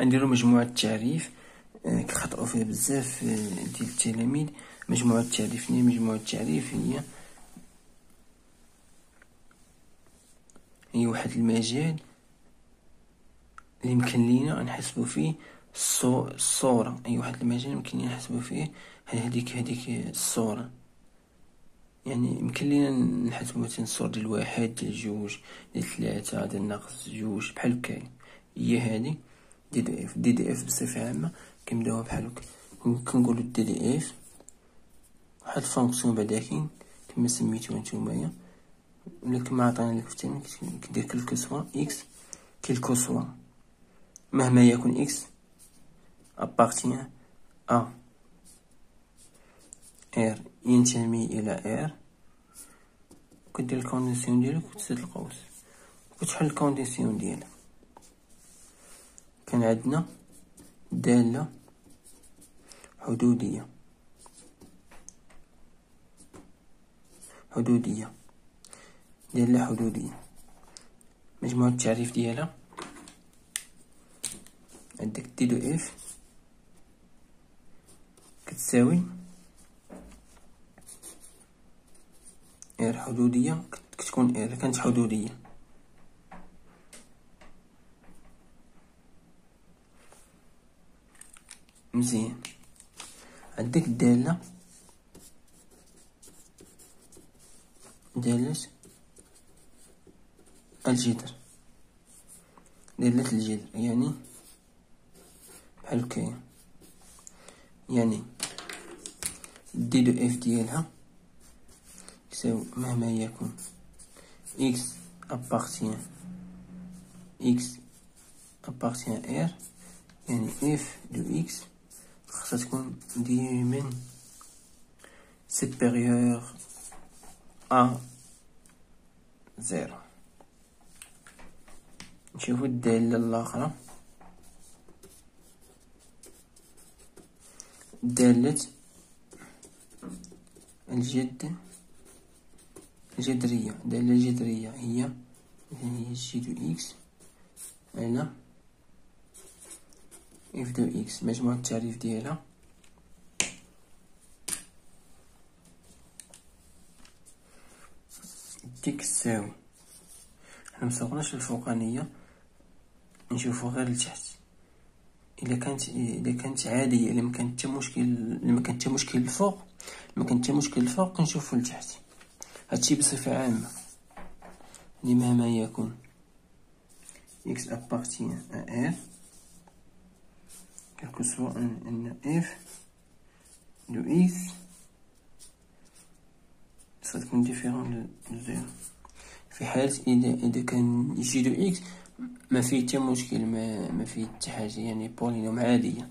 غنديرو مجموعة التعريف. آه، كيخطئو فيها بزاف آه، ديال التلاميذ. مجموعة التعريف هي مجموعة التعريف هي هي واحد المجال اللي يمكن لينا نحسبو فيه الصورة. أي واحد المجال يمكن لينا نحسبو فيه هذيك هذيك الصورة. يعني يمكن لينا نحسبو مثلا الصورة ديال واحد ديال جوج ديال ثلاثة ديال ناقص جوج بحال هكايا هي هادي D de f D de f بصفة عامة كنبداوها بحال هكا. كنقولو D de f واحد ال fonction بعدا كاين كما سميتوها نتوما يا ولا كما عطانا لك في التمرين كدير quel que soit x quel que soit مهما يكن x appartient à R ينتمي إلى R كدير ال condition ديالك وتسد القوس. وكتحل ال condition ديالك. كان عندنا دالة حدودية. حدودية. دالة حدودية. مجموعة التعريف ديالها. عندك D de f كتساوي R حدودية. كتكون R كانت حدودية. مزيان. عندك الدالة دالة الجذر دالة الجذر يعني بحال هكايا يعني D de f ديالها يساوي مهما يكن x appartient x appartient R يعني f de x خاصها تكون ديما supérieur à zéro نشوفو الدالة الأخرى دالة الجد الجذرية. دالة الجذرية هي هي g de x. على f de x مجموع التعريف ديالها ديك تساوي حنا مسوقناش الفوقانية نشوفو غير لتحت الا كانت الا كانت عاديه الا ما حتى مشكل الا ما حتى مشكل الفوق ما كان حتى مشكل الفوق كنشوفو لتحت هادشي بصفه عامه يعني مهما يكون x appartient à r. quel que soit un, un f de x ça تكون différent de zéro. في حالة إذا إذا كان g de x ما فيه حتى مشكل ما, ما فيه حتى حاجة يعني polynôme عادية.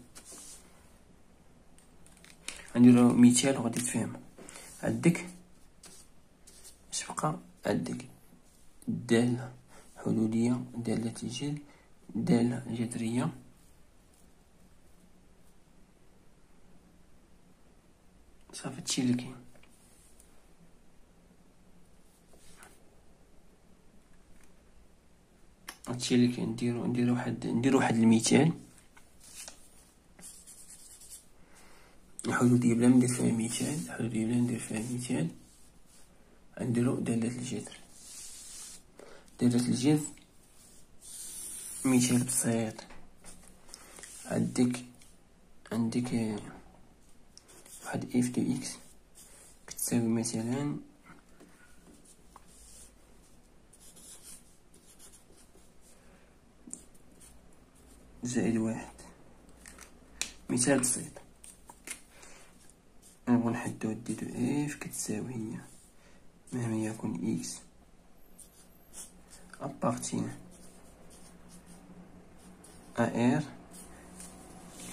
نديرو مثال وغادي تفهم. عندك اش عندك دالة حدودية دالة الجد دالة جذرية. صافي هادشي اللي كاين. هادشي اللي كاين نديرو نديرو واحد نديرو واحد المثال الحدودية بلا ندير فيها مثال الحدودية بلا ندير فيها مثال نديرو دالة الجذر. دالة الجذر مثال بسيط. عندك عندك واحد f de x كتساوي مثلا زائد واحد مثال بسيط نبغو نحدو D de f كتساوي هي مهما يكن x appartient à r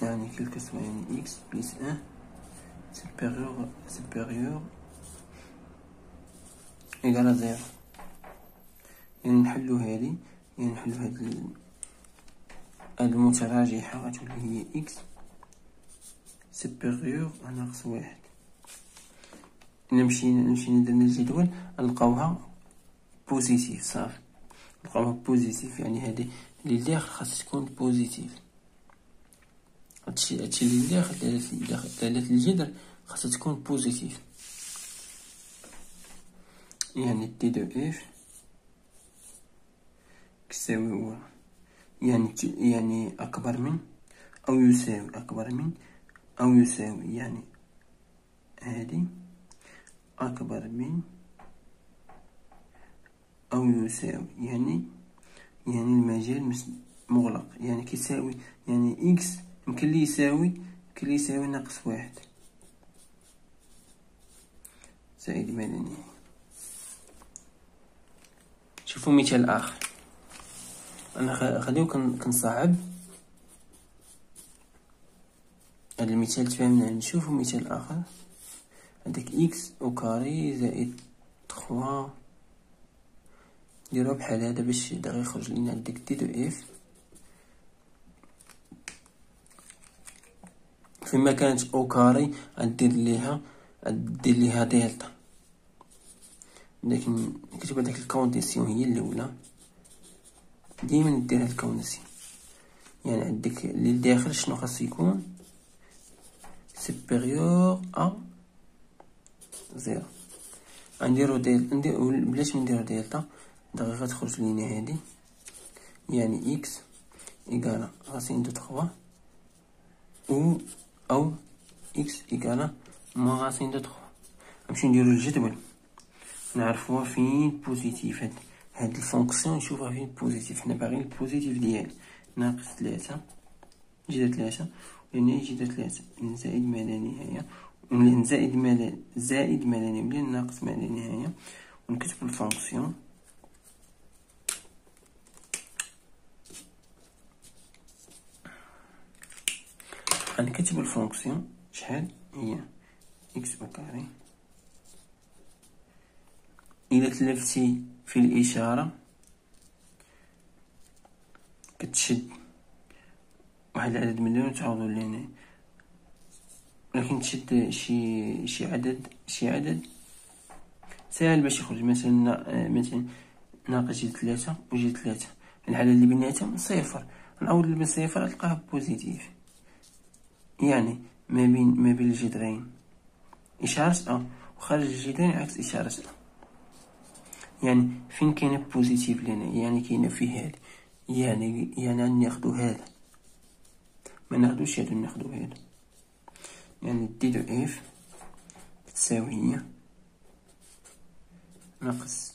يعني quel que soit يعني x plus un supérieur supérieur égal zéro يعني نحلو هادي يعني نحلو هاد المتراجحة غتولي هي x supérieur ناقص واحد. إلا مشينا درنا الجدول نلقاوها positive صافي. نلقاوها positive يعني هادي اللي داخل خاص تكون positive هادشي هادشي اللي داخل دالة الجذر خاصها تكون positive يعني D de f كيساوي هو يعني يعني أكبر من أو يساوي أكبر من أو يساوي يعني هادي أكبر من أو يساوي يعني يعني المجال مغلق يعني كيساوي يعني إكس يمكن لي يساوي يمكن لي يساوي ناقص واحد. زائد مدني. شوفوا مثال آخر. أنا خليو كنصعب هذا المثال تفهمنا نشوفوا مثال آخر. عندك إكس أو كاري زائد تخوا. نديروها بحال هذا باش دغيا يخرج لينا عندك دي دو اف فيما كانت أو كاري غدير ليها غدير ليها دلتا لكن نكتب هذاك الكونديسيون هي الأولى. ديما دير هاد ال condition يعني عندك اللي لداخل شنو خاص يكون؟ supérieur à zéro غنديرو ديل نديرو بلاش نديرو دلتا دغيا غتخرج لينا هادي. يعني x égal à racine de trois. أو أو x égal à moins racine de trois نمشيو نديرو الجدول نعرفوها فين بوزيتيف هاد هاد الفونكسيون نشوفها فين بوزيتيف حنا باغيين البوزيتيف ديال ناقص ثلاثة جدا ثلاثة وهنا جدا ثلاثة من زائد ما لا نهاية. زائد ما زائد ما لا نهاية. ناقص ما لا نهاية. ونكتب الفونكسيون. غنكتب الفونكسيون. شحال؟ هي. إكس أو كاري إلا تلفتي في الإشارة. كتشد واحد العدد من اللون تعوضو لهنا. ولكن تشد شي شي عدد شي عدد. ساهل باش يخرج. مثلا مثلا ناقص جي ثلاثة وجي ثلاثة الحالة اللي بيناتهم صفر. نعوض اللي بصفر تلقاه positive. يعني ما بين ما بين الجذرين إشارة أ وخارج الجذرين عكس إشارة أ. يعني فين كاينة positive لنا يعني كاينة في هذا يعني يعني ناخدو هذا. ما ناخدوش هذا ناخدو هذا. يعني D de f تساوي هي ناقص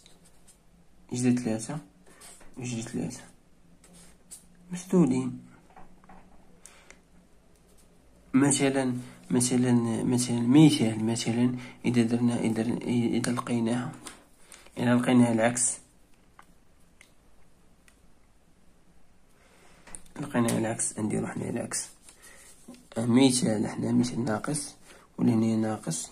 جذر ثلاثة وجذر ثلاثة مسدودين مثلا مثلا مثلا مثال مثلا إذا درنا إذا إذا لقيناها. إذا لقيناها العكس. لقينا العكس نديرو حنا العكس. مثال حنا مثال ناقص ولهنا ناقص.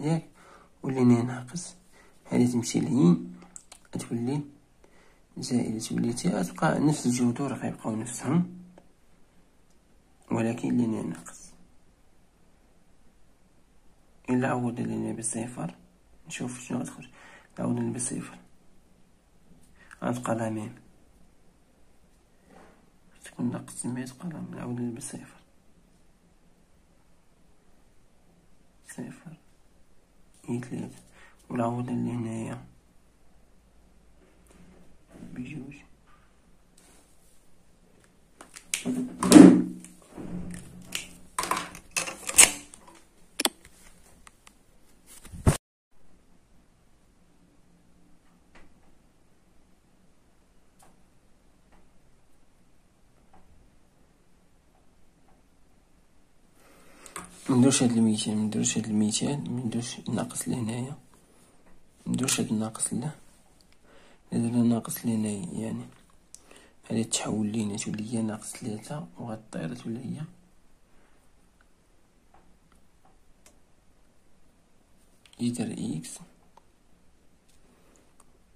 ياك ولهنا ناقص. هذه تمشي لهين تولي زائدة وليتها تبقى نفس الجذور غيبقاو نفسهم ولكن لنا ناقص إلا عوض لنا بصفر نشوف شنو غتخرج. عوض لنا بصفر غتبقى لا ميم تكون ناقص لا ميم عوض لنا بصفر صفر. هي تلاتة والعوض اللي هنايا. بجوج منديروش هاد الميتين منديروش هاد الميتين منديروش الناقص لهنايا منديروش هاد الناقص له إذا ناقص لينا يعني هادي تحول لينا تولي هي ناقص ثلاثة وغطير تولي هي. جذر إكس.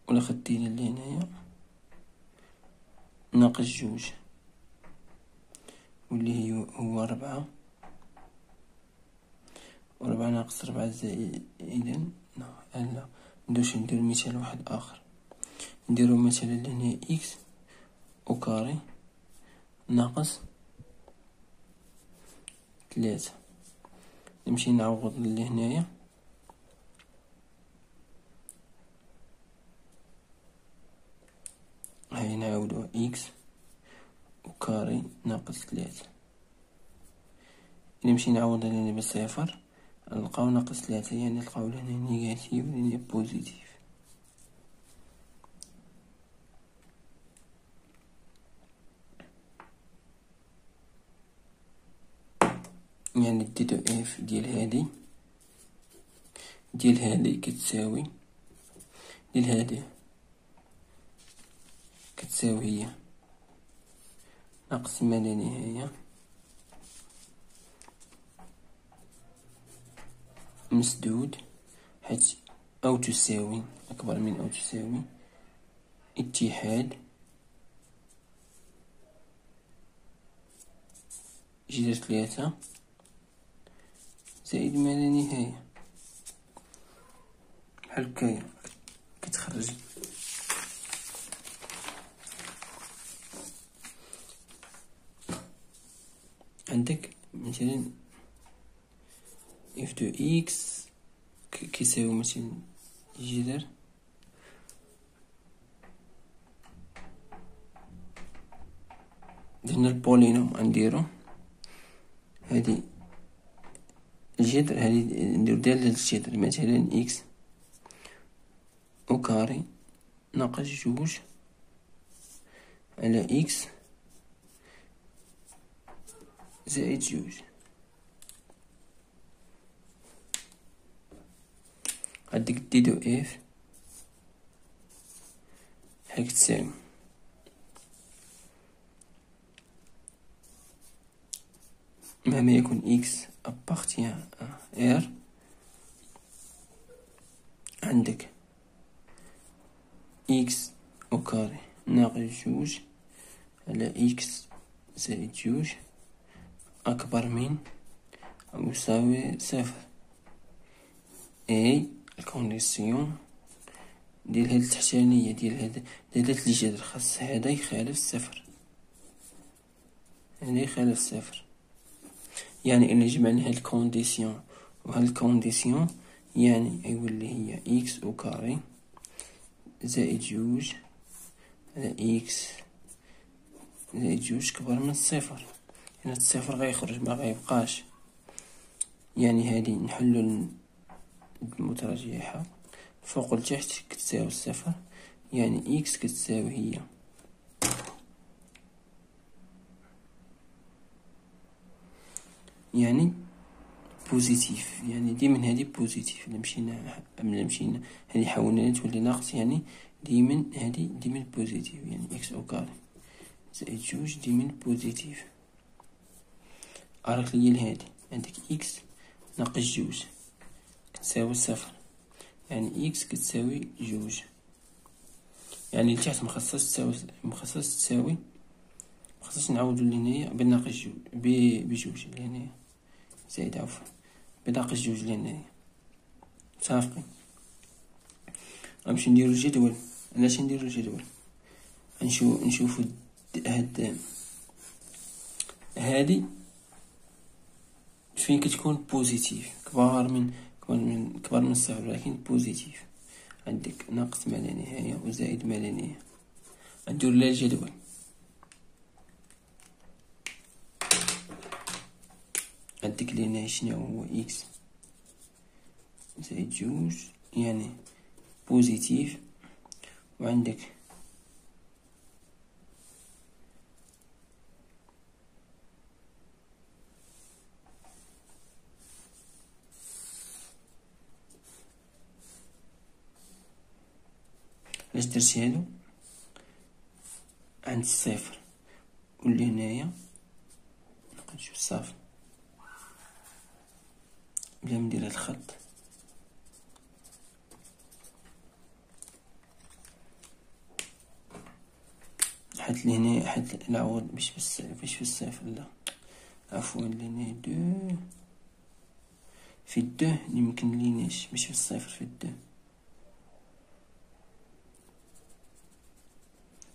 ولا خدينا اللي هنايا ناقص جوج. واللي هي هو ربعة وربعة ناقص ربعة زائد إذا لا ندوش ندير مثال واحد آخر. نديرو مثلا لهنا إكس أو كاري ناقص ثلاثة. نمشي نعوض لهنايا هاي نعاودو x au carré ناقص ثلاثة. نمشي نعوض لهنا بصفر نلقاو ناقص ثلاثة يعني نلقاو هنا négative وهنا positive يعني D de f ديال هادي. ديال هادي كتساوي. ديال هادي كتساوي هي. ناقص ما لا نهاية. مسدود. حيت أو تساوي أكبر من أو تساوي. اتحاد. جذر ثلاثة. زائد ما لا نهاية. بحال هكايا. كتخرج عندك مثلا f de x كيساوي مثلا جذر درنا ال polynôme غنديرو. هادي الجذر هادي ندير دالة الجذر مثلا x. au carré ناقص جوج على x زائد جوج. عندك D de f هاك تساوي. مهما يكون x appartient R عندك x au carré ناقص جوج على x زائد جوج. أكبر من أو يساوي صفر. أي ال condition ديال هاد التحتانية ديال هاد دالة الجذر خاص هذا يخالف الصفر هذا يخالف الصفر يعني إلا جمعنا هاد ال condition وهاد ال condition يعني يولي هي x au carré زائد جوج على x زائد جوج كبر من الصفر. هنا الصفر غيخرج ما غيبقاش. يعني هادي نحلو المترجحة فوق لتحت كتساوي الصفر يعني x كتساوي هي يعني positive يعني ديما هادي positive إلا مشينا إلا مشينا هادي حولنا تولي ناقص يعني ديما هادي ديما positive يعني x au carré زائد جوج ديما positive أراك ليا لهادي. عندك إكس ناقص جوج. كتساوي صفر. يعني إكس كتساوي جوج. يعني لتحت مخصص تساوي مخصص تساوي مخصص نعاودو لهنايا بناقص جوج بجوج لهنايا زايد عفوا بناقص جوج لهنايا متفقين غنمشي نديرو الجدول. علاش نديرو الجدول. نشوف نشوفو هاد هادي فين كتكون positive. كبار من كبار من كبار من الصفر ولكن positive. عندك ناقص ما لا نهاية وزائد ما لا نهاية ندير لها الجدول. عندك لينا شنو هو x زائد جوج يعني بوزيتيف وعندك باش درت هادو عند الصفر واللي هنايا نبقى نشوف صافي بلا ندير هاد الخط حيت لهنا حيت العوض بس باش في الصفر لا عفوا لهنا دو. في الدو يمكن ليناش باش في الصفر في الدو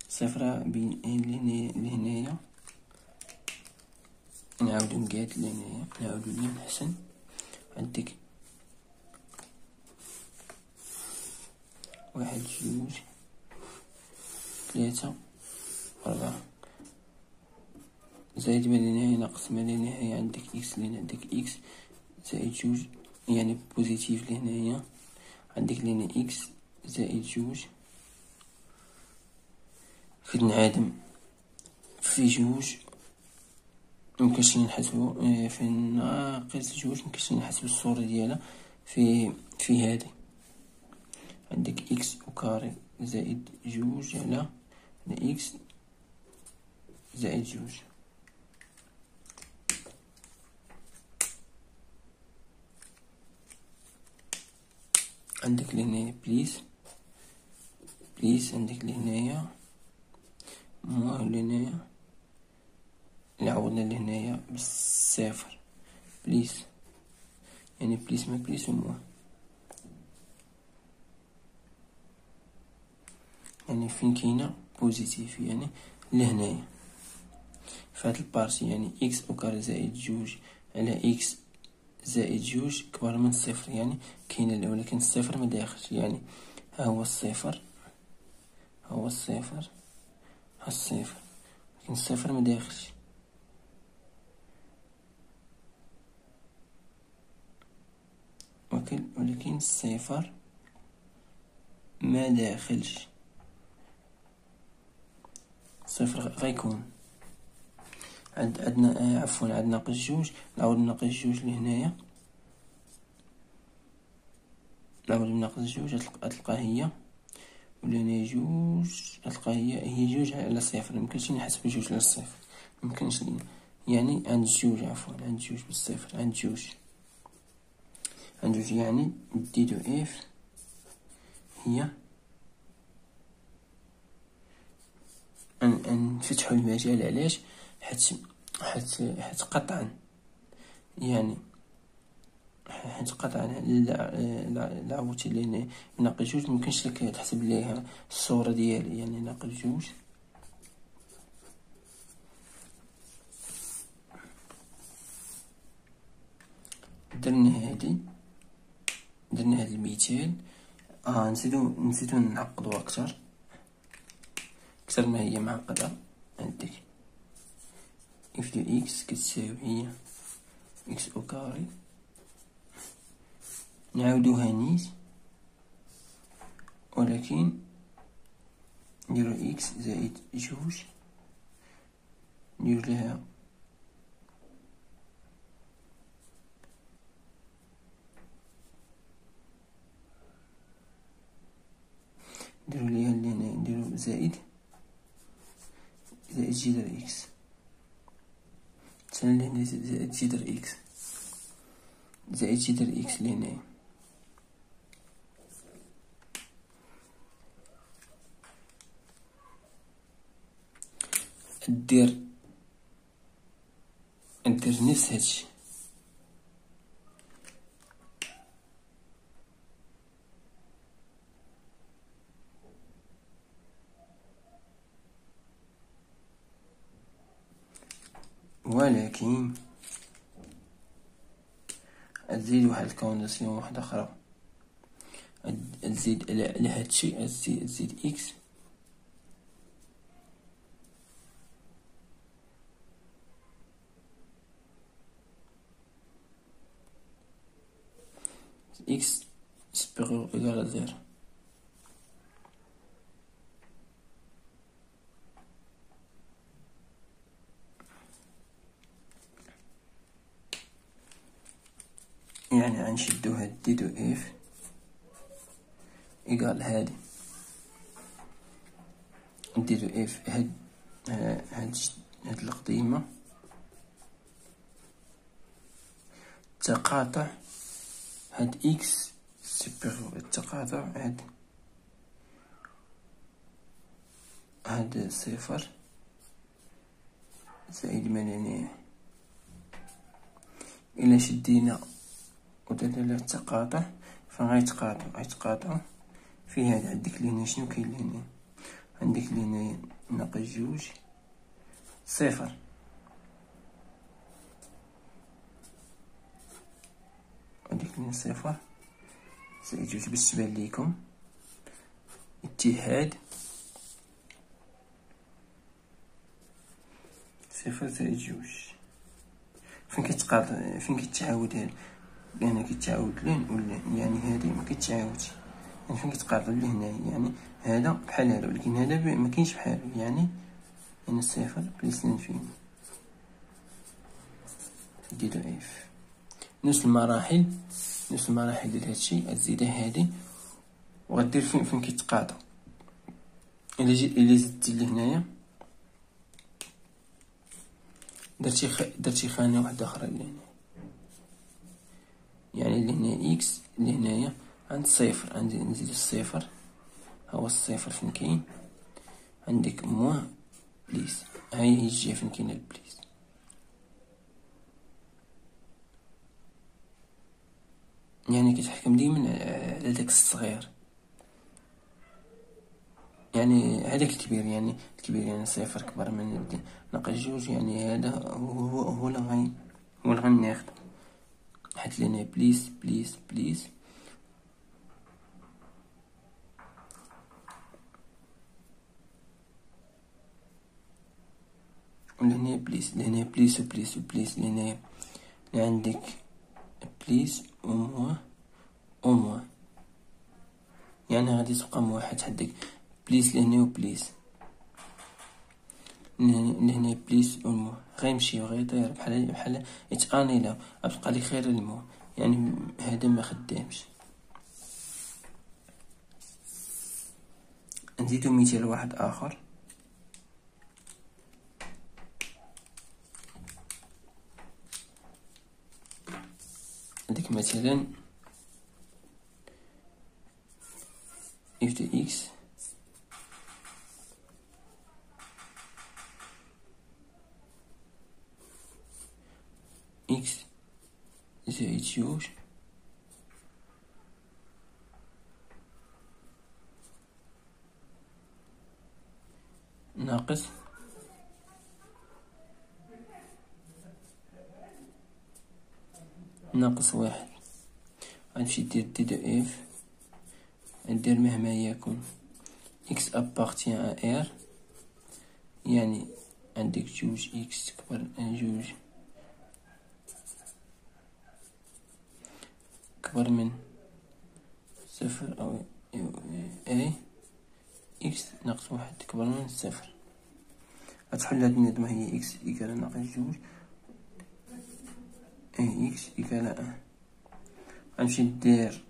صفرة بين لهنايا. نعاودو نقاد لهنايا نعاودو لين حسن. عندك. واحد جوج ثلاثة أربعة. زائد ما لنهاية ناقص ما لنهاية عندك إكس لين عندك إكس زائد جوج يعني بوزيتيف لهنايا عندك لين إكس زائد جوج. في نعادم في جوج. ممكنش نحسبو آه، في ناقص جوج ممكنش نحسبو الصورة ديالها في في هذه عندك x au carré زائد جوج على x زائد جوج. عندك لهنايا بليس بليس عندك لهنايا مو لهنايا. عوضنا لهنايا بالصفر. بليس يعني بليس ما بليس وموه يعني فين كاينة؟ بوزيتيف يعني لهنايا. فهاد البارتي يعني إكس اوكار زائد جوج. على إكس زائد جوج كبر من صفر يعني كاين ولكن الصفر ما داخلش. يعني ها هو الصفر. ها هو الصفر. ها الصفر. لكن الصفر ما داخلش. ولكن الصفر ما داخلش. صفر غيكون. عند عندنا آه عفوا عندنا ناقص جوج. نعاود ناقص جوج لهنايا. نعاود ناقص جوج غتلقى هي. ولهنا جوج غتلقى هي. هي جوج على صفر. ميمكنش نحسب جوج على صفر. ميمكنش يعني عند جوج عفوا عند جوج بالصفر عند جوج. عند جوج يعني نديدو اف هي نفتحو المجال علاش؟ حيت حيت حيت قطعا. يعني حيت قطعا لا عاودتي لين ناقص جوج ميمكنش لك تحسب ليها الصورة ديالي. يعني ناقص جوج درنا هادي. درنا هاد المثال آه نزيدو نزيدو نعقدو أكتر أكثر ما هي معقدة. عندك f de x كتساوي x au carré نعاودوها نيت. ولكن نديرو x زائد جوج. ندير لها نديرو ليها لهنا نديرو زائد زائد جذر x. مثلا لهنا زائد جذر x. زائد جذر x لهنايا دير دير نفس هادشي. ولكن تزيد واحد ال condition واحدة أخرى تزيد على هادشي تزيد تزيد x. x supérieur égal zéro. يعني غنشدو هاد D f égal هادي؟ D de f هاد هاد هاد القديمة. تقاطع هاد إكس سوبيريور التقاطع هاد هاد صفر. زائد منانيه إلا شدينا ودلالة التقاطع فغيتقاطعو غيتقاطعو في هذا عندك لهنا شنو كاين لهنا عندك لهنا ناقص جوج صفر. هاديك من صفر زائد جوج تبان ليكم. اتحاد. صفر زائد جوج فين كتقاطع؟ فين كيتعاود هاد؟ لأن كيتعاود لين ولا يعني هادي ما كيتعاودش. يعني فين كتقاطع لهنايا يعني هذا بحال هذا ولكن هذا ما كاينش بحالو يعني يعني صفر plus l'infini D de f. نفس المراحل نفس المراحل ديال هادشي غتزيدها هادي وغدير فين فين كيتقاطعو. إلا جيت إلا زدتي لهنايا درتي خ... درتي خانة واحدة أخرى لهنا يعني لهنا x لهنايا عند صفر عندي نزيد الصفر. هو الصفر فين كاين؟ عندك موان بليس. هاي هي الجهه فين كاين البليس. يعني كتحكم ديما على داك الصغير. يعني هذاك الكبير يعني الكبير يعني صفر كبر من ناقص جوج يعني هذا هو هو اللي غي هو اللي غناخدو حيت لنا plus plus plus لهنا plus لهنا plus plus plus لهنا عندك plus و moins و moins يعني غادي تبقى موحد حدك. plus لهنا و لهنا بليس ألمو. غيمشيو غيطير بحال بحال يتانيلا غتبقى لي خير ألمو. يعني هذا ما خدامش. نزيدو مثال واحد آخر. عندك مثلا the x x جوج ناقص ناقص واحد. غنمشي دير D de f ندير مهما يكن x appartient à R يعني عندك جوج x تكبر ان جوج كبر من صفر أو et x ناقص واحد تكبر من صفر. غتحل هاد النظمة هي x égale ناقص جوج et x égale un غنمشي ندير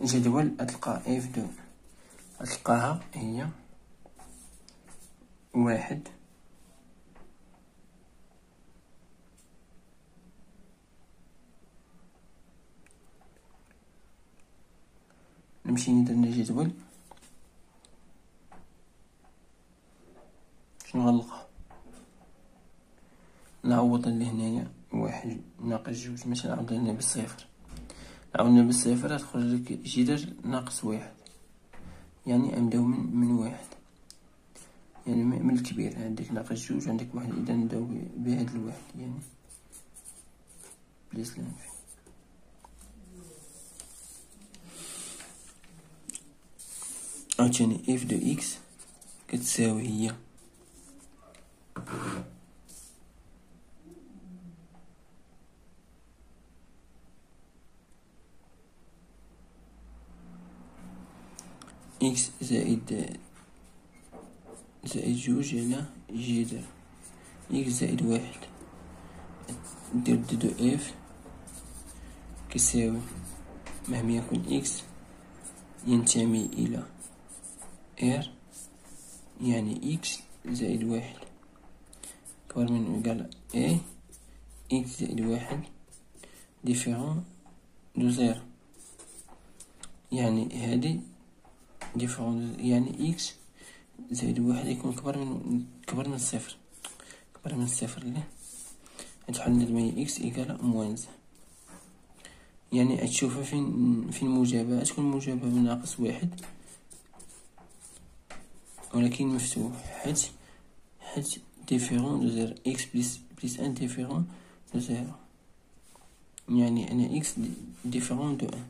جدول غتلقى f de غتلقاها هي واحد نمشي ندير الجدول شنو غنلقى؟ نعوض لهنايا واحد ناقص جوج ماشي نعوض لهنا بالصفر. عاودنا بالصفر تخرج لك جدر ناقص واحد. يعني نبداو من, من واحد. يعني من الكبير عندك ناقص جوج عندك واحد إذا نبداو بهاد الواحد يعني. بليس لانفي عاوتاني f de x كتساوي هي x زائد زائد جوج على جذر x زائد واحد ندير D f كيساوي مهما يكون x ينتمي إلى R يعني x زائد واحد. كبر من égal et x زائد واحد différent de zéro يعني هادي différent يعني x زائد واحد يكون كبر من كبر من الصفر كبر من الصفر ليه؟ تحل ندمي إكس ايكال موانز يعني تشوفها فين موجبة تكون موجبة من ناقص واحد. ولكن مفتوح حيت حيت ديفيرون دو زيرو إكس بليس بليس ان ديفيرون دو زيرو يعني أن إكس ديفيرون دو ان